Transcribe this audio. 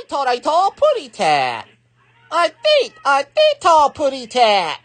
I thought I saw a putty tat. I think, I did saw a putty tat.